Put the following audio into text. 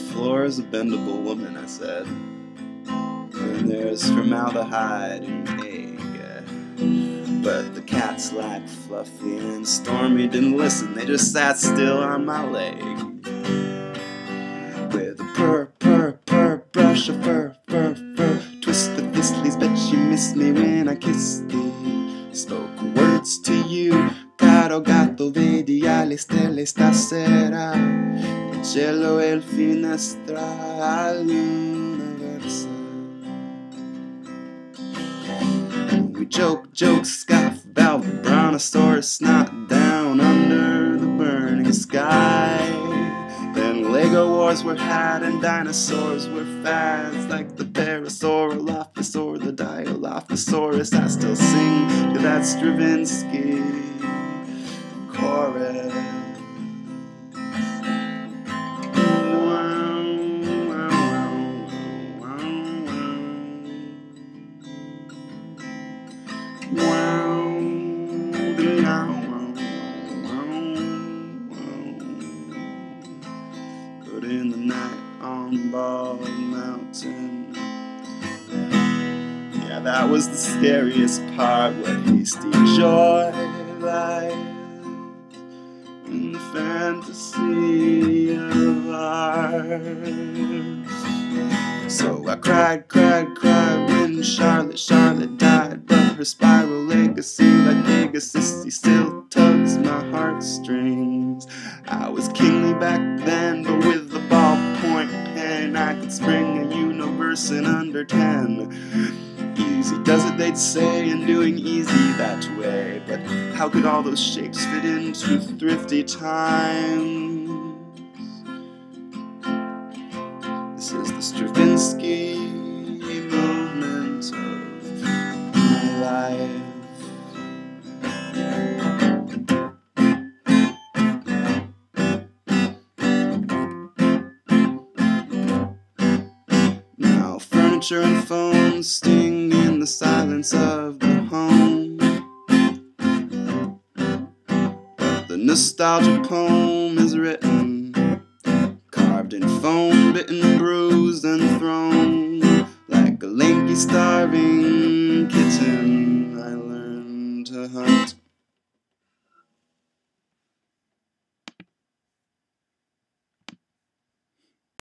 floor is a bendable woman, I said. And there's formaldehyde in egg. But the cats like Fluffy and Stormy didn't listen, they just sat still on my leg. With a purr, purr, purr, brush of fur, fur, fur, twist the fistlies, bet you missed me when I kissed thee. Spoke words to you, caro gatto, vedi alle stelle stasera. Cielo è il finestra all'universo. We joke, joke, scoff about the brontosaurus not down under the burning sky. Then Lego wars were had and dinosaurs were fads like the Parasaurolophus the Dilophosaurus. I still sing to that Stravinsky But in the night on Bald Mountain, yeah, that was the scariest part. What hasty joy lies in the fantasy of ours. So I cried, cried, cried when Charlotte, Charlotte died. Her spiral legacy, like Pegasus, still tugs my heartstrings. I was kingly back then, but with the ballpoint pen, I could spring a universe in under ten. Easy does it, they'd say, and doing easy that way. But how could all those shapes fit into thrifty times? This is the Stravinsky Furniture and phones sting in the silence of the home. The nostalgic poem is written carved in foam, bitten, bruised, and thrown like a lanky star